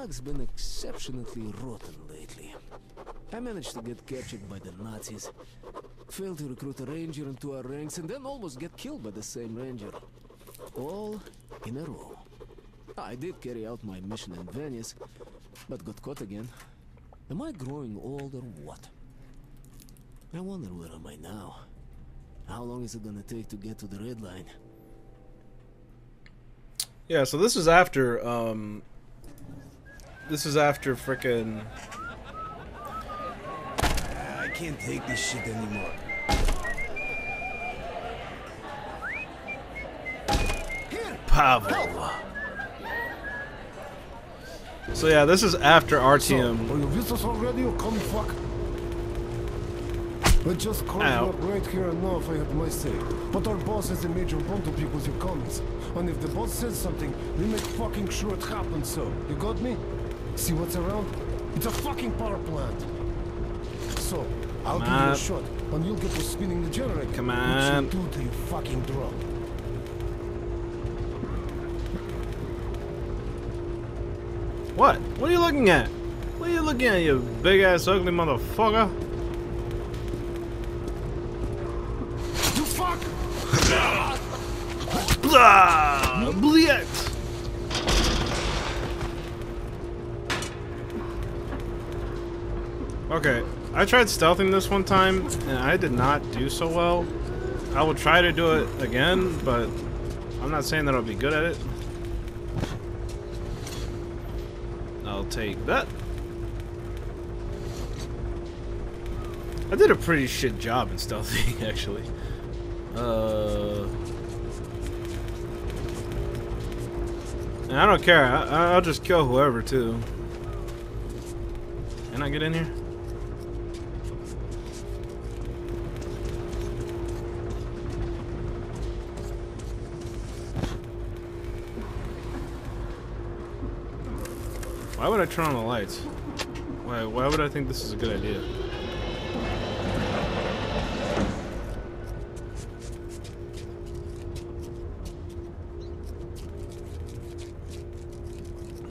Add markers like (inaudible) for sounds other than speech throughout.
luck's been exceptionally rotten lately. I managed to get captured by the Nazis, failed to recruit a ranger into our ranks, and then almost get killed by the same ranger. All in a row. I did carry out my mission in Venice, but got caught again. Am I growing old or what? I wonder where am I now? How long is it gonna take to get to the red line? Yeah, so this is after, um... This is after frickin' I can't take this shit anymore. Pavel. So yeah, this is after RTM. Are you with us already or come fuck? I just called Ow. you up right here and now if I had my say. But our boss has a major bundle because your comments. And if the boss says something, we make fucking sure it happens so. You got me? See what's around? It's a fucking power plant. So, I'll Come give you a shot, and you'll get to spinning the generator. Come Which on. you do till you fucking drop. What? What are you looking at? What are you looking at, you big ass ugly motherfucker? You fuck! (laughs) Blah! Bliet! Okay, I tried stealthing this one time, and I did not do so well. I will try to do it again, but I'm not saying that I'll be good at it. I'll take that. I did a pretty shit job in stealthing, (laughs) actually. Uh... And I don't care. I, I'll just kill whoever too. Can I get in here? Would I turn on the lights? Why? Why would I think this is a good idea?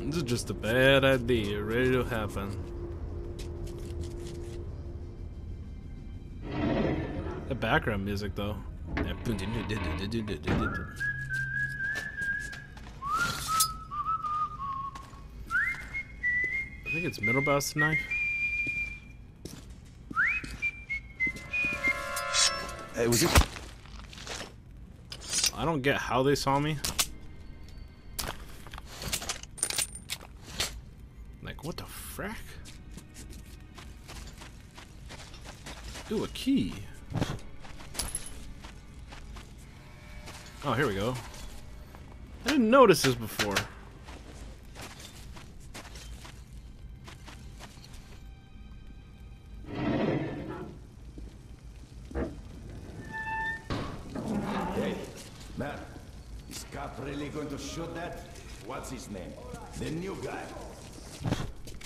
This is just a bad idea, ready to happen. The background music, though. Think it's middle boss knife. Hey, was it? I don't get how they saw me. Like, what the frack? Ooh, a key. Oh, here we go. I didn't notice this before. What's his name? The new guy.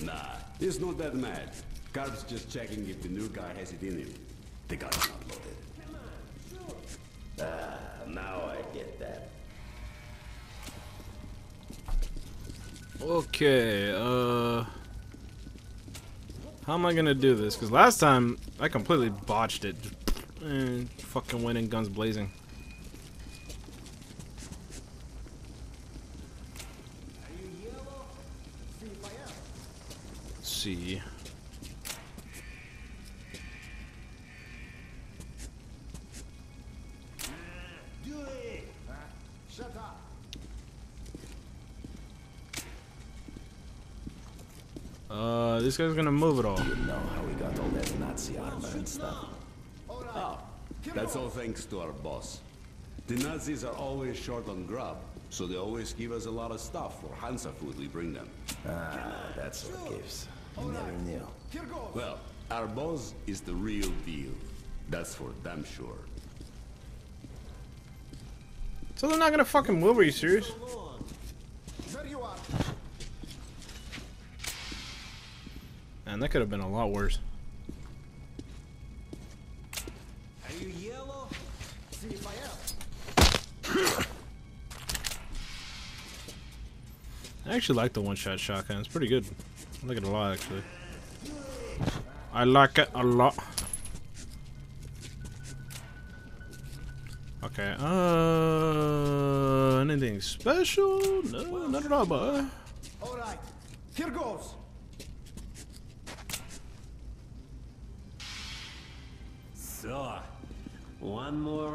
Nah, he's not that mad. Carp's just checking if the new guy has it in him. The gun's not loaded. Ah, now I get that. Okay, uh... How am I gonna do this? Because last time, I completely botched it. Eh, fucking went in guns blazing. See. Uh, this guy's gonna move it all. You know how we got all that Nazi armor and stuff. Oh, that's all thanks to our boss. The Nazis are always short on grub, so they always give us a lot of stuff for Hansa food we bring them. Ah, that's what gives. I never knew. Well, our boss is the real deal. That's for damn sure. So they're not gonna fucking move? Are you serious? Man, that could have been a lot worse. Are you yellow? See if I am. I actually like the one-shot shotgun. It's pretty good. I like it a lot, actually. I like it a lot. Okay, uh... Anything special? No, not at all, boy. All right, here goes. So, one more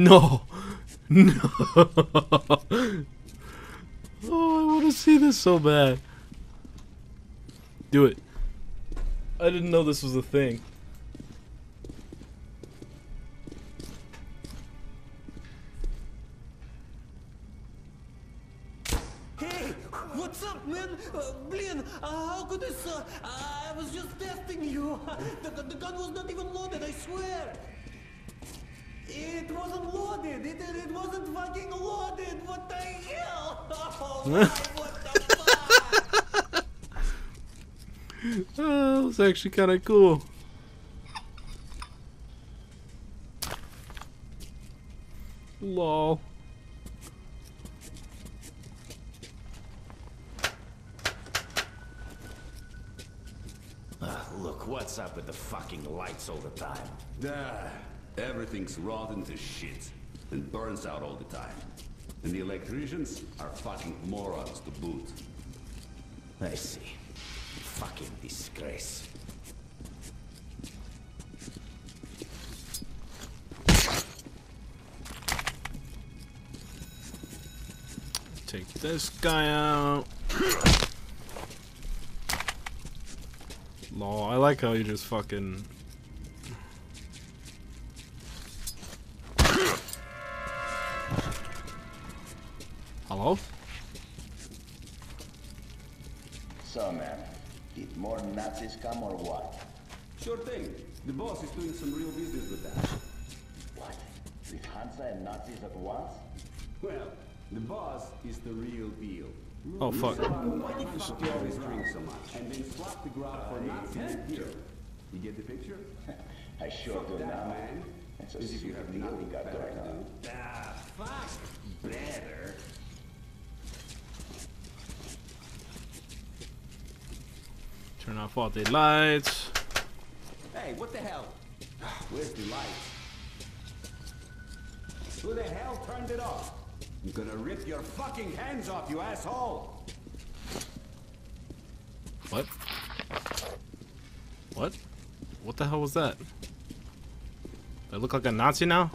No! No! (laughs) oh, I want to see this so bad. Do it. I didn't know this was a thing. That was actually kind of cool. Lol. Ah, look, what's up with the fucking lights all the time? Ah, everything's rotten to shit and burns out all the time. And the electricians are fucking morons to boot. I see. Fucking disgrace. Take this guy out. Lol, I like how you just fucking. The boss is doing some real business with that. What? With Hansa and Nazis at once? Well, the boss is the real deal. Oh fuck. Why the fuck do you always drink so much? And then swap the grab for Nazi here. You get the picture? (laughs) I sure do that, now. man. It's As if you have nothing got better going to on. do. Ah, fuck. Better. Turn off all the lights. Hey, what the hell? Ah, where's the light? Who the hell turned it off? I'm gonna rip your fucking hands off, you asshole! What? What? What the hell was that? I look like a Nazi now?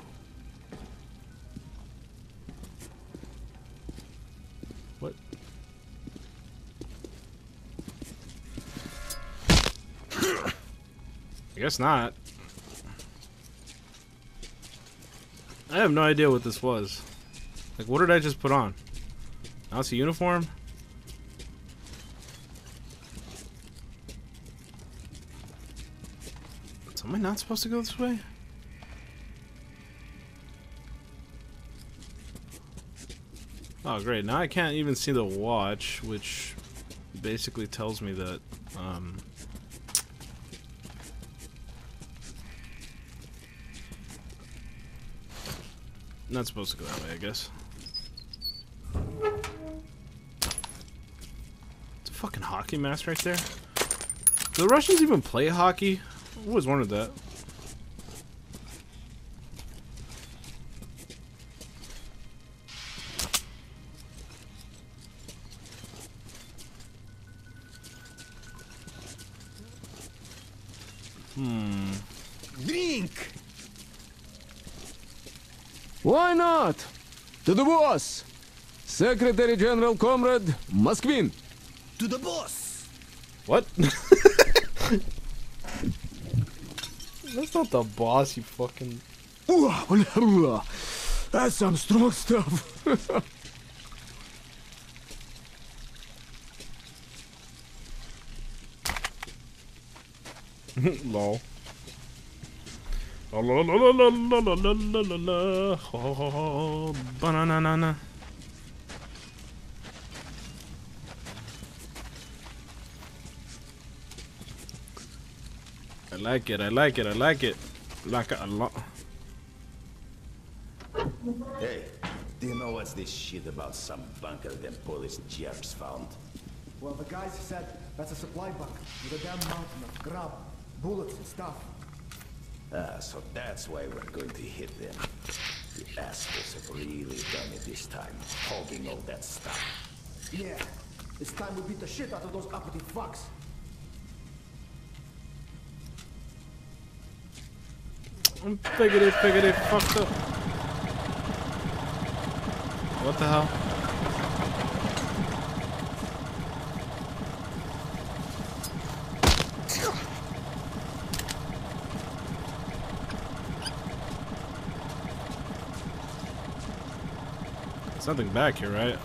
Guess not. I have no idea what this was. Like, what did I just put on? Nazi uniform? So am I not supposed to go this way? Oh great, now I can't even see the watch, which basically tells me that, um... Not supposed to go that way, I guess. It's a fucking hockey mask right there. Do the Russians even play hockey? I always wondered that. To the boss! Secretary General Comrade Moskvin. To the boss! What? (laughs) That's not the boss, you fucking. That's some strong stuff. (laughs) Lol. La, la, la, la, la, la, la, la, la. -na -na. I like it. I like it. I like it. Like it a lot. Hey, do you know what's this shit about some bunker them Polish jerks found? Well, the guys said that's a supply bunker with a damn mountain of grub, bullets and stuff. Ah, so that's why we're going to hit them. The assholes have really done it this time, hogging all that stuff. Yeah, it's time we beat the shit out of those uppity fucks. I'm figgity figgity fucked up. What the hell? There's nothing back here, right?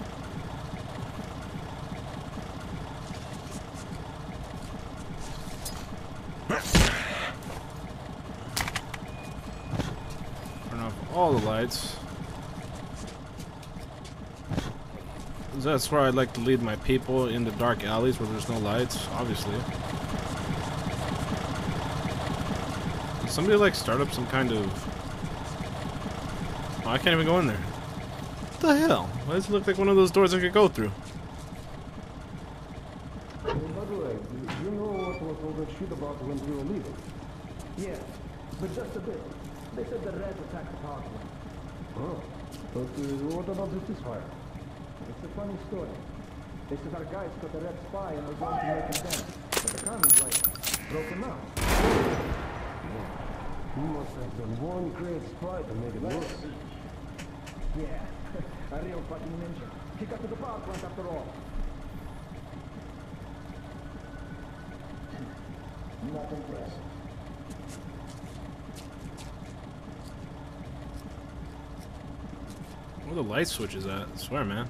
Turn off all the lights. That's where I'd like to lead my people in the dark alleys where there's no lights, obviously. Did somebody like start up some kind of... Oh, I can't even go in there. What the hell? Why does it look like one of those doors I could go through? By the way, you know what was all that shit about when we were leaving? But just a bit. They said the attacked the. Oh. But uh, what about? It's a funny story. They said our guys got Red spy and going to make him dead. But the like. You must have done one great spy to make it work. Yeah, a real fucking ninja. He got to the power plant after all. Hmm. Not impressive. Where the light switch is at? I swear, man.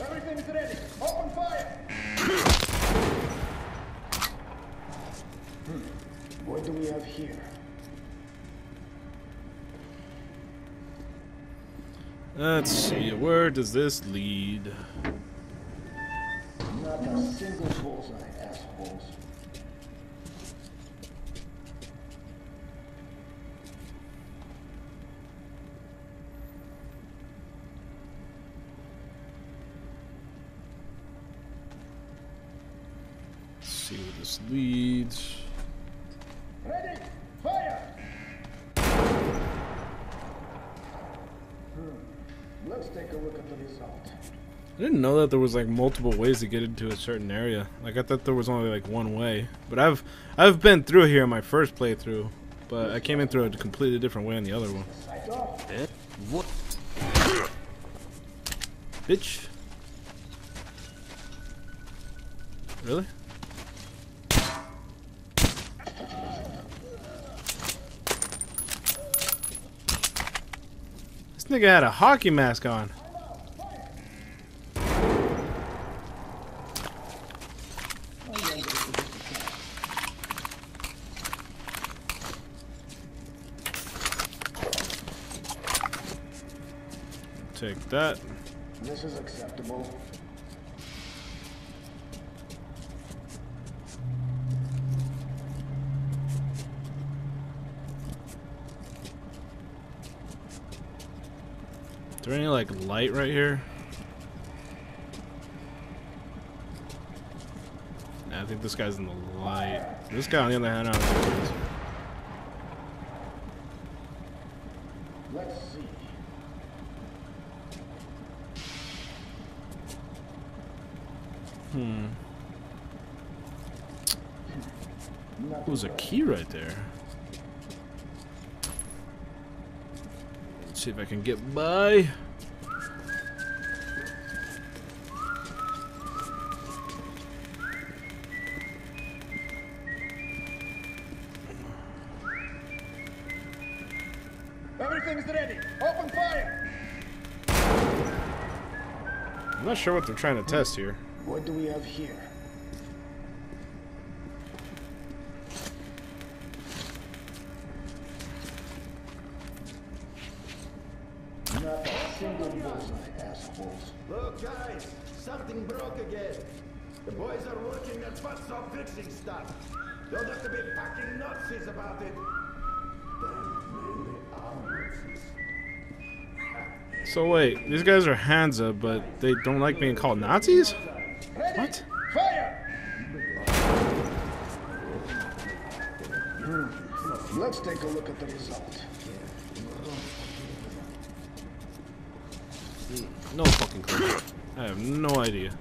Everything's ready. Open fire! What do we have here? Let's see. Where does this lead? Not a single bullseye, assholes. Let's see where this leads. Ready? Fire! Let's take a look at the result. I didn't know that there was like multiple ways to get into a certain area. Like I thought there was only like one way. But I've I've been through here in my first playthrough, but I came in through a completely different way in the other one. Eh? What? Bitch. Really? This nigga had a hockey mask on. Take that. This is acceptable. Is there any like light right here? Nah, I think this guy's in the light. This guy on the other hand, I don't think he is. Let's see. Hmm. Not There's a key right there. Let's see if I can get by. Everything's ready. Open fire! I'm not sure what they're trying to test here. What do we have here? Single bullseye, assholes. Look, guys, something broke again. The boys are working their butts off fixing stuff. Don't have to be fucking Nazis about it. Damn, man, they are Nazis. So wait, these guys are Hansa, but they don't like being called Nazis? What? Fire! Let's take a look at the result. No fucking clue. I have no idea.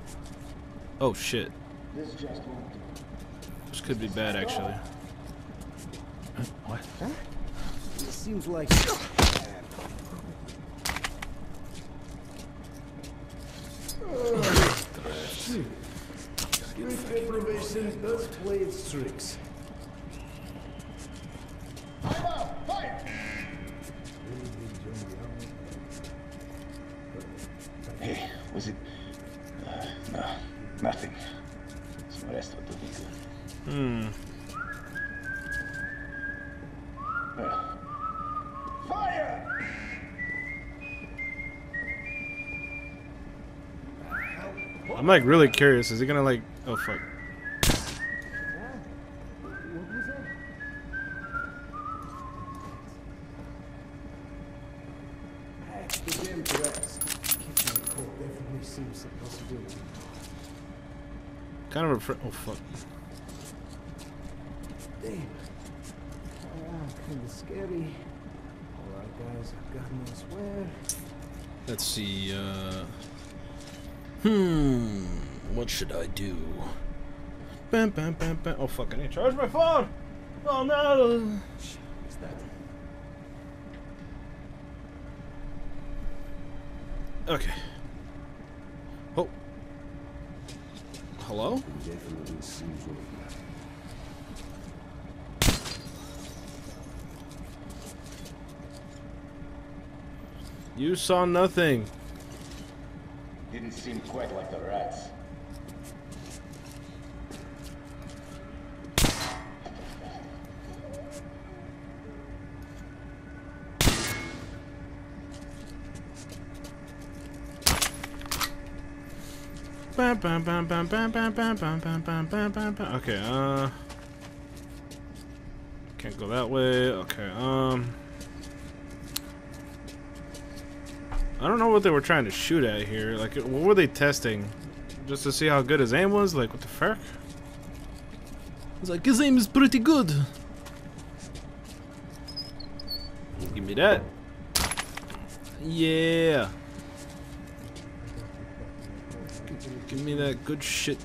Oh shit. This just. This could be bad actually. What? It seems like Sleep deprivation does play its tricks. I'm like really curious. Is he gonna like? Oh fuck. Kind of a. Fr- oh fuck. damn. Ah, kind of scary. All our guys have gotten elsewhere. Let's see. uh... Hmm. What should I do? Bam, bam, bam, bam. Oh fuck! I need to charge my phone. Oh no. Is that Okay. Oh. Hello? You saw nothing. Didn't seem quite like the rats. Okay, uh... Can't go that way. Okay, um... I don't know what they were trying to shoot at here. Like, what were they testing? Just to see how good his aim was? Like, what the fuck? It's like, his aim is pretty good. Give me that. Yeah. Give me that good shit.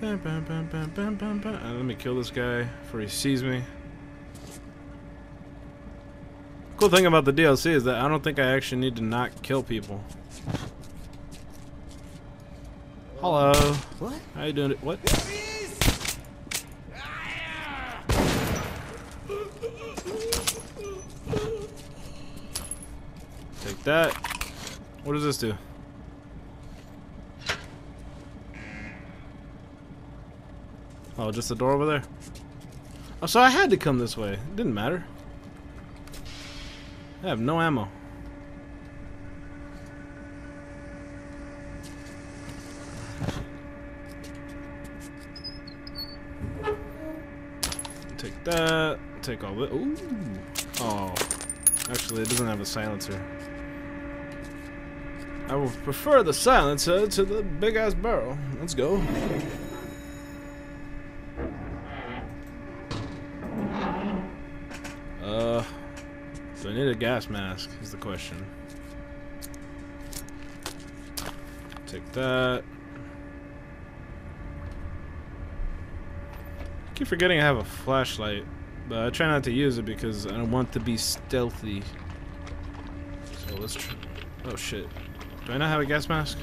Bam, bam, bam, bam, bam, bam, bam. Uh, let me kill this guy before he sees me. Cool thing about the DLC is that I don't think I actually need to not kill people. Hello. What? How you doing? What? Take that. What does this do? Oh, just the door over there? Oh, so I had to come this way. It didn't matter. I have no ammo. Take that. Take all the. Ooh. Oh. Actually, it doesn't have a silencer. I will prefer the silencer to the big ass barrel. Let's go. Gas mask? Is the question. Take that. I keep forgetting I have a flashlight, but I try not to use it because I don't want to be stealthy. So let's try. Oh shit. Do I not have a gas mask?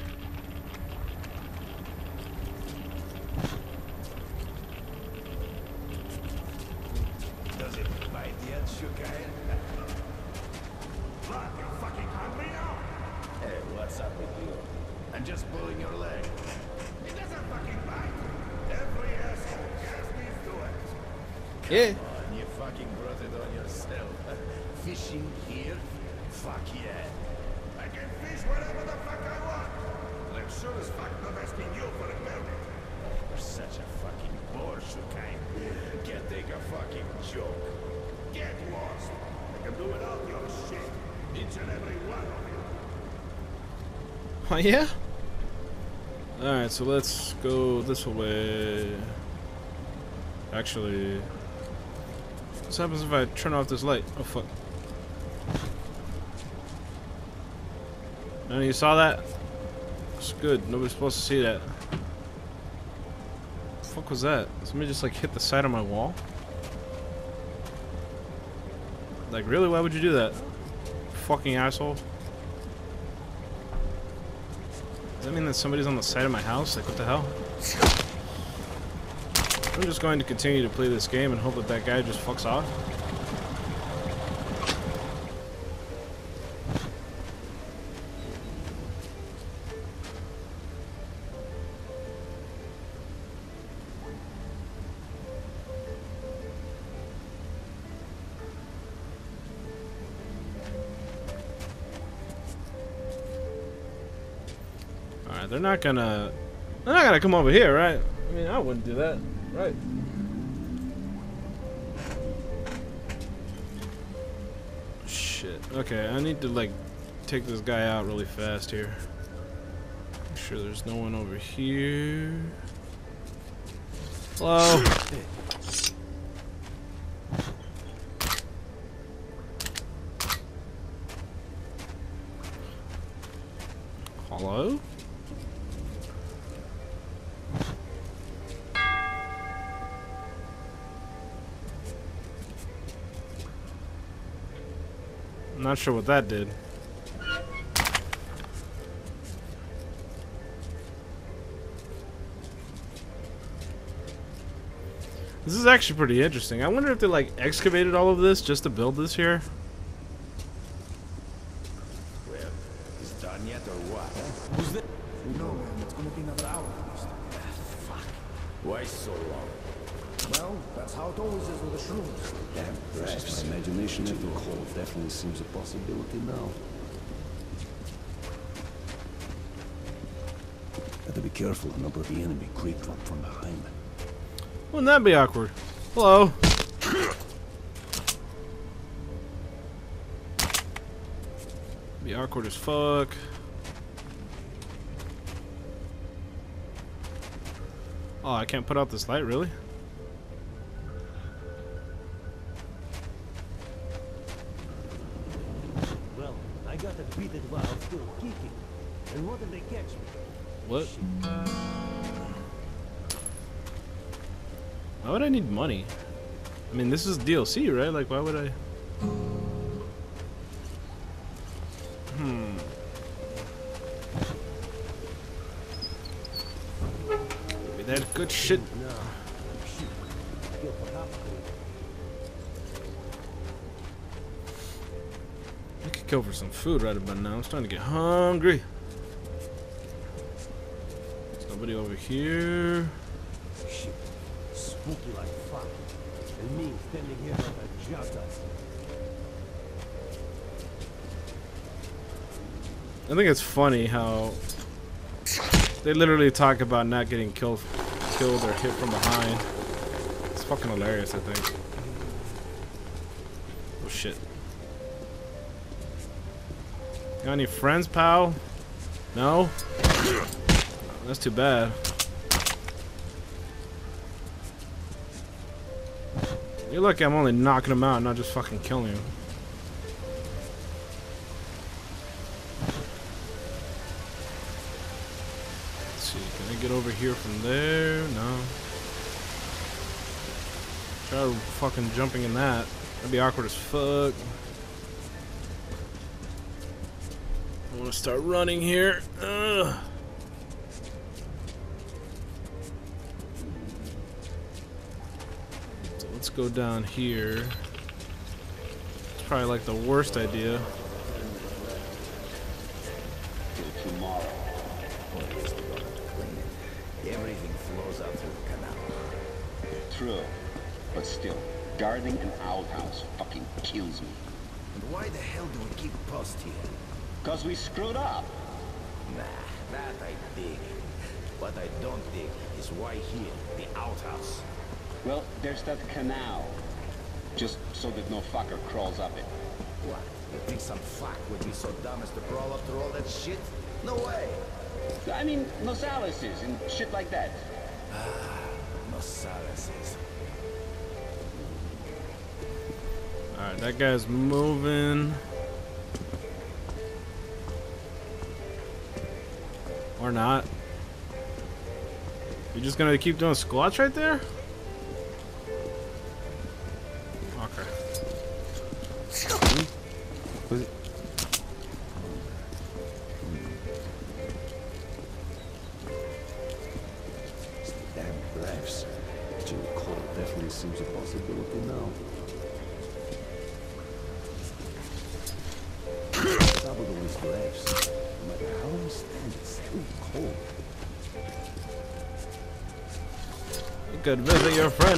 Here? Fuck yeah. I can fish wherever the fuck I want. And I'm sure as fuck not asking you for a permit. Oh, you're such a fucking bore, Shukai. Can't take a fucking joke. Get lost. I can do it all your shit. Each and every one of you. Oh yeah? Alright, so let's go this way. Actually, what happens if I turn off this light? Oh fuck. Of you saw that? It's good. Nobody's supposed to see that. The fuck was that? Somebody just like hit the side of my wall? Like really? Why would you do that? Fucking asshole. Does that mean that somebody's on the side of my house? Like, what the hell? I'm just going to continue to play this game and hope that that guy just fucks off. They're not gonna... They're not gonna come over here, right? I mean, I wouldn't do that, right? Shit. Okay, I need to, like, take this guy out really fast here. Make sure there's no one over here. Hello? Sure what that did. This is actually pretty interesting. I wonder if they like excavated all of this just to build this here. Well, is it done yet or what? Who's that? No, man. It's gonna be another hour. at least. Why so long? Well, that's how it always is with the shrooms. Damn, perhaps my imagination at the cold definitely seems a possibility now. Careful not let the enemy creep up from behind. Wouldn't that be awkward? Hello? Be awkward as fuck. Oh, I can't put out this light, really? Money? I mean, this is DLC, right? Like, why would I? Hmm. Maybe that good shit. I could go for some food right about now. I'm starting to get hungry. There's nobody over here. Spooky. And me standing here. I think it's funny how they literally talk about not getting killed, killed or hit from behind. It's fucking hilarious. I think. Oh shit. Got any friends, pal? No. That's too bad. You're lucky I'm only knocking him out, not just fucking killing him. Let's see, can I get over here from there? No. Try fucking jumping in that. That'd be awkward as fuck. I want to start running here. Ugh. Go down here. It's probably like the worst idea. Everything flows out through the canal. True. But still, Guarding an outhouse fucking kills me. And why the hell do we keep post here? Cause we screwed up. Nah, that I dig. What I don't dig is why here, the outhouse. Well, there's that canal. Just so that no fucker crawls up it. What? You think some fuck would be so dumb as to crawl up through all that shit? No way. I mean, Nosalises and shit like that. Ah, no solaces. Alright, that guy's moving. Or not. You're just gonna keep doing squats right there?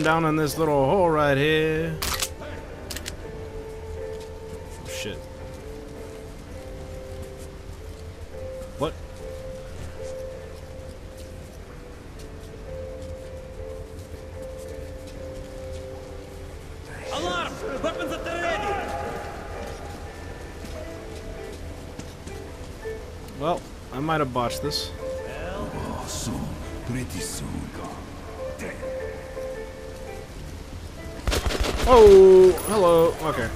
Down in this little hole right here. Oh, shit. What? Alarm! Weapons at the ready! Well, I might have botched this. Oh, soon. Pretty soon. Oh, hello. Okay.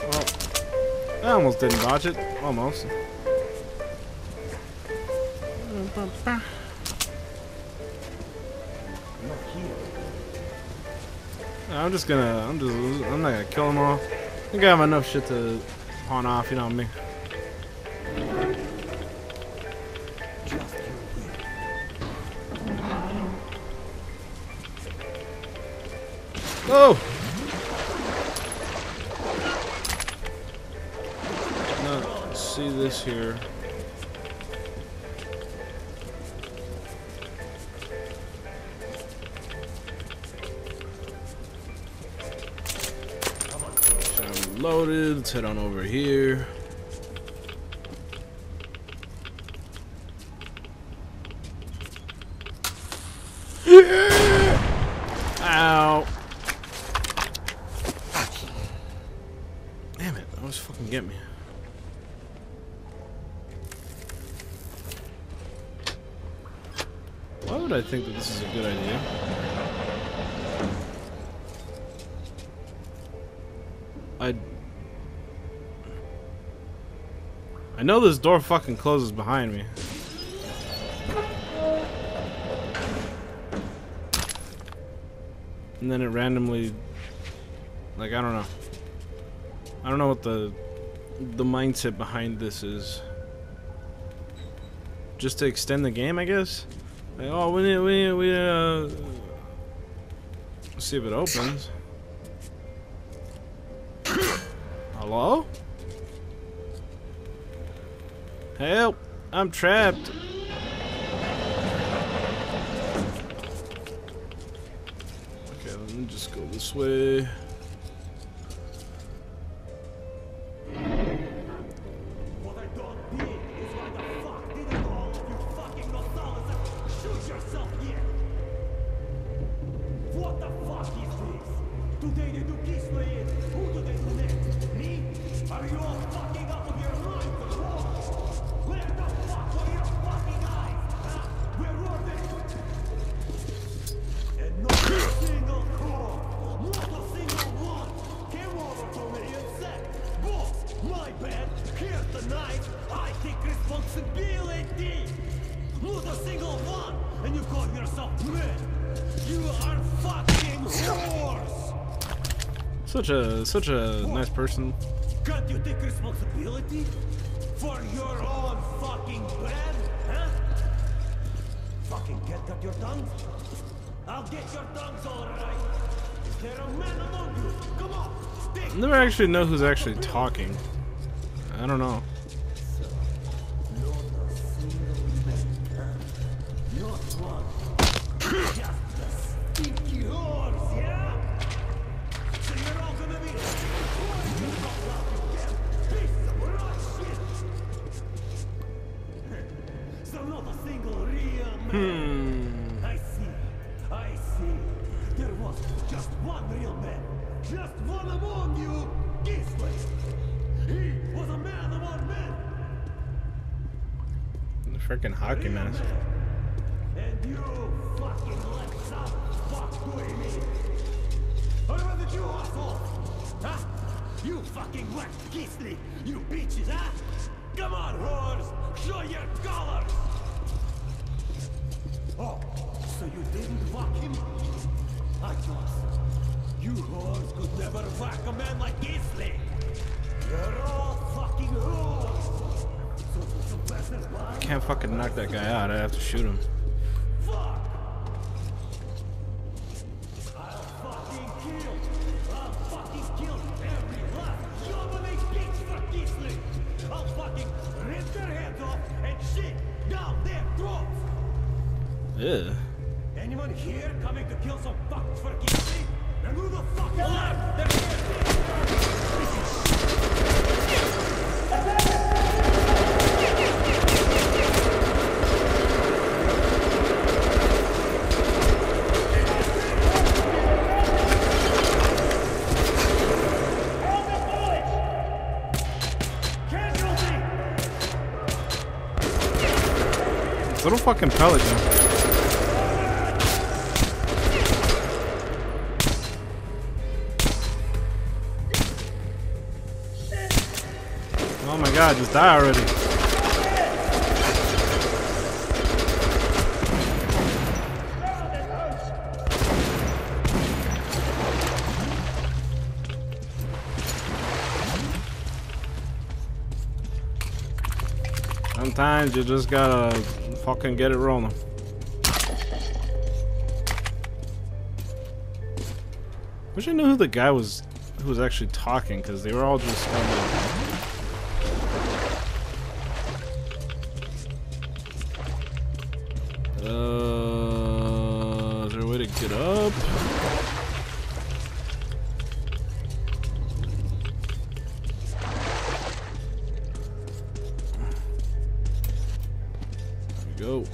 Well, I almost didn't dodge it. Almost. I'm just gonna, I'm just, I'm not gonna kill them all. I think I have enough shit to pawn off, you know I me. Oh! See this here. Loaded. Let's head on over here. This door fucking closes behind me. And then it randomly like I don't know. I don't know what the the mindset behind this is. Just to extend the game, I guess. Like, oh, we need, we need, we uh, see if it opens. Hello? Help! I'm trapped. Okay, let me just go this way. Such a such a nice person. Can't you take responsibility for your own fucking bad, huh? Fucking your tongues? I'll get your tongues all right. Is there a man among you? Come on, stick. I never actually know who's actually talking. I don't know. Freaking hockey mask. You fucking let some fucking you bitches, huh? Come on, whores, show your colors. Oh, so you didn't fuck him? I thought you whores could never fuck a man like Gisli. I can't fucking knock that guy out. I have to shoot him. Fucking pelican. Oh my god, just die already. Sometimes you just gotta fucking get it rolling. Wish I knew who the guy was who was actually talking, because they were all just kind of go.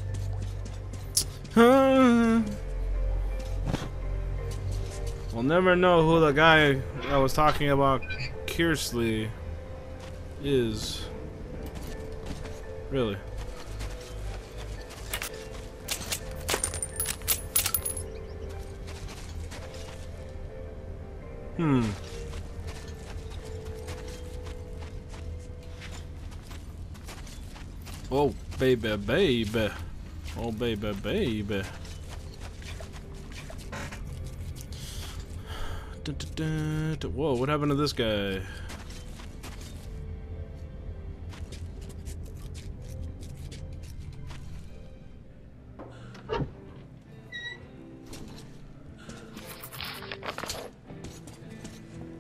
We'll never know who the guy I was talking about Kearsley is. Really. Hmm. Baby, baby. Oh, baby, baby. Dun, dun, dun, dun. Whoa, what happened to this guy?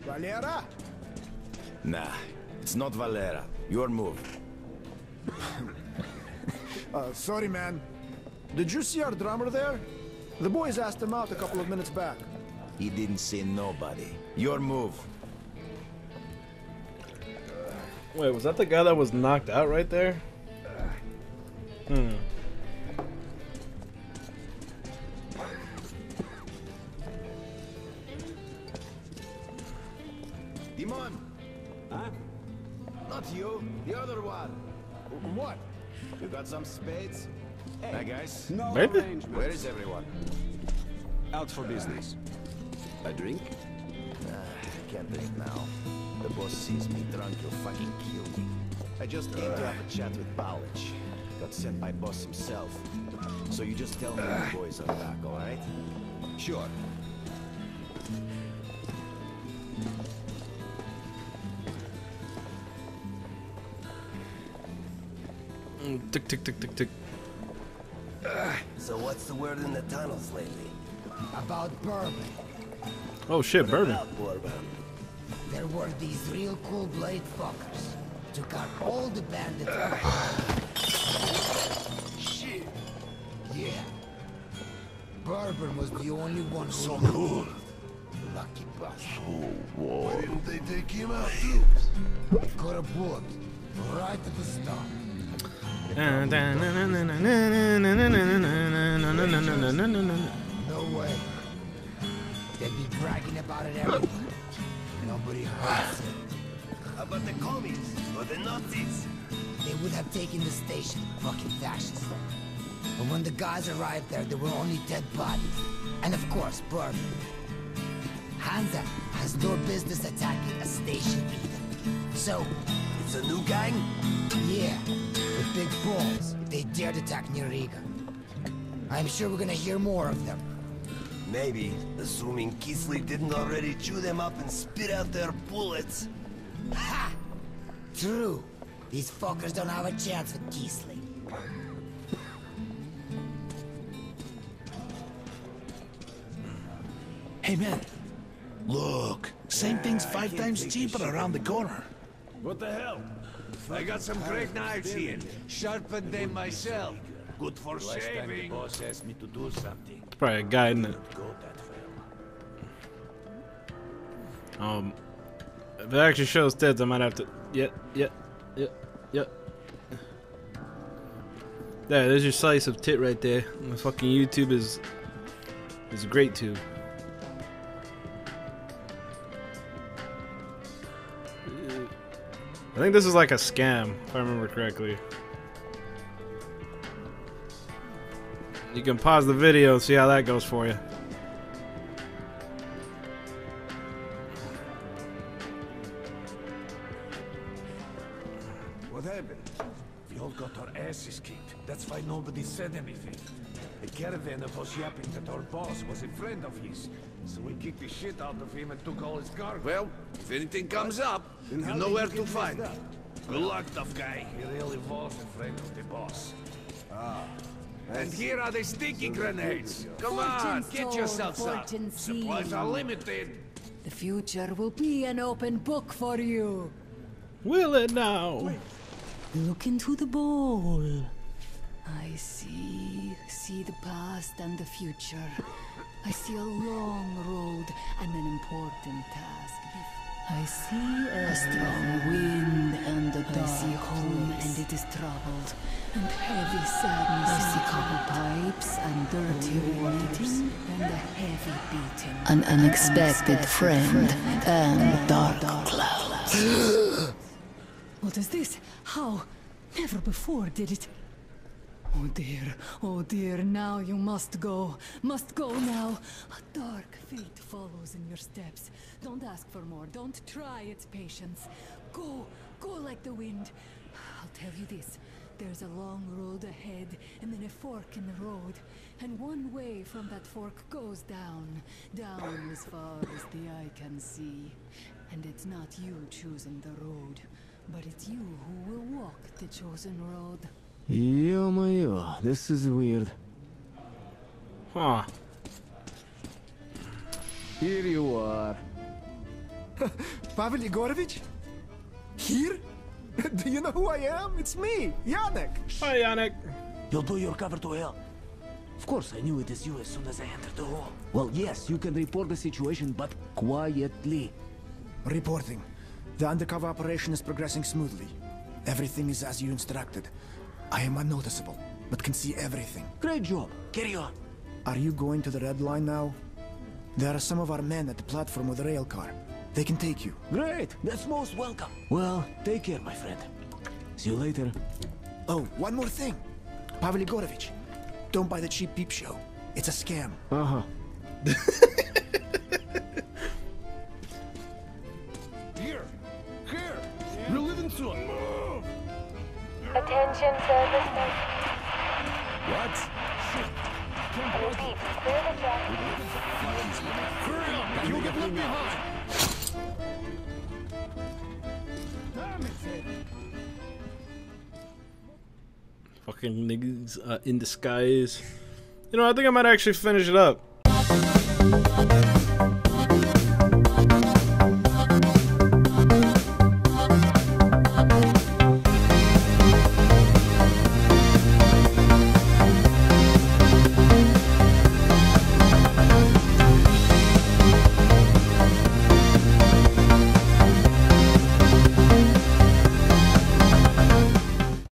Valera? Nah, it's not Valera. Your move. Sorry, man. Did you see our drummer there? The boys asked him out a couple of minutes back. He didn't see nobody. Your move. Wait, was that the guy that was knocked out right there? Hmm. Spades? Hey, guys. No Maybe. Where is everyone? Out for business. A drink? Ah, can't drink now. The boss sees me drunk, he'll fucking kill me. I just came to have a chat with Bowlich. Got sent by boss himself. So you just tell me the boys are back, alright? Sure. Tick, tick, tick, tick, tick. So what's the word in the tunnels lately? About Bourbon. Oh shit, bourbon. Bourbon. There were these real cool blade fuckers. Took out all the bandits. (sighs) Shit. Yeah. Bourbon was the only one who so cool. Lucky bastard. Why didn't they take him out too? Got a bullet. Right at the start. No way. They'd be bragging about it everywhere. Nobody hurts. How about the commies or the Nazis? They would have taken the station, fucking fascists. But when the guys arrived there, there were only dead bodies. And of course, burned. Hansa has no business attacking a station either. So, It's a new gang? yeah, with big balls, if they dared attack near I'm sure we're gonna hear more of them. Maybe, assuming Kisley didn't already chew them up and spit out their bullets. Ha! True. These fuckers don't have a chance with Keesley. Hey, man. Look, same thing's five times cheaper around the corner. What the hell? I got some great knives here. Sharpened them myself. Good for Last time the boss asked me to do something. It's probably a guy in it. Go that. Um, if it actually shows tits, I might have to. Yeah, yeah, yeah, yeah. There, there's your slice of tit right there. My fucking YouTube is is a great tube. I think this is like a scam, if I remember correctly. You can pause the video and see how that goes for you. Kicked the shit out of him and took all his cargo. Well, if anything comes up, Then you how know where you to find me. Good luck, tough guy. He really was a friend of the boss. Ah. And here are the sticky grenades. Come on, get yourself some. up. Supplies are limited. The future will be an open book for you. Will it now? Look into the bowl. I see, see the past and the future. I see a long road and an important task. I see a strong wind and a dark I see home and it is troubled and heavy sadness. I see copper pipes and dirty writing and a heavy beating. An unexpected friend and dark clouds. (gasps) What is this? How? Never before did it. Oh dear, oh dear, now you must go. Must go now. A dark fate follows in your steps. Don't ask for more, don't try its patience. Go, go like the wind. I'll tell you this. There's a long road ahead, and then a fork in the road. And one way from that fork goes down. Down as far as the eye can see. And it's not you choosing the road, but it's you who will walk the chosen road. Yo-mayo, this is weird. Huh. Here you are. (laughs) Pavel Igorovich? Here? (laughs) do you know who I am? It's me, Yannick. Hi, Yannick. You'll do your cover to hell. Of course, I knew it is you as soon as I entered the hall. Well, yes, you can report the situation, but quietly. Reporting. The undercover operation is progressing smoothly. Everything is as you instructed. I am unnoticeable, but can see everything. Great job. Carry on. Are you going to the red line now? There are some of our men at the platform with the rail car. They can take you. Great. That's most welcome. Well, take care, my friend. See you later. Oh, one more thing. Pavel Igorovich, don't buy the cheap peep show. It's a scam. Uh-huh. (laughs) Niggas uh, in disguise. You know, I think I might actually finish it up.